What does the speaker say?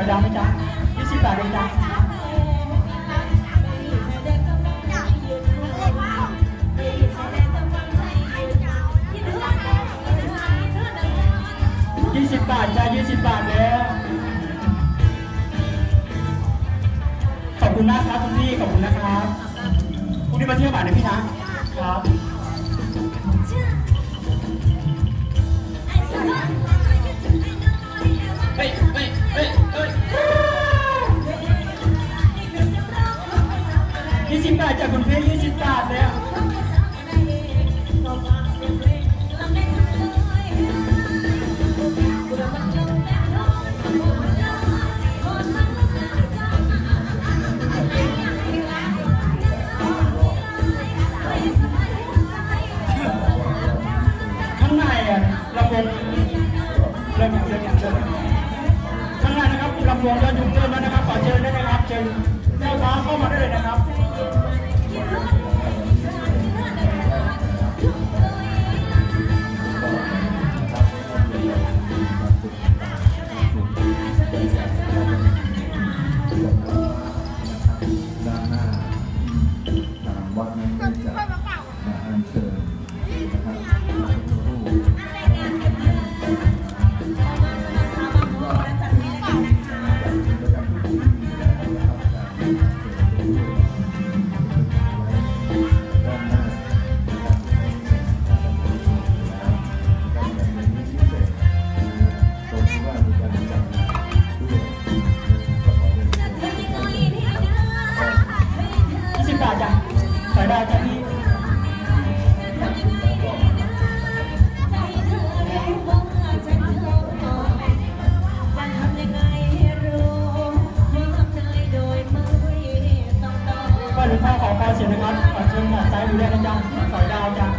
อยดาวไหมจ๊ะยี่สิบบาทเองจ้ะยี่สิบบาทจ้ะยี่สิบบาทแล้วขอบคุณนะครับคุณพี่ขอบคุณนะครับพรุ่งนี้มาเที่ยวบ่ายนะพี่นะครับ จากคุณพี่ยี่สิบบาทแล้ว ได้จ้ะพี่ก็หลวงพ่อขอการเสียนะครับขอเชิญหมอซ้ายดูได้นจังสอยดาวจัง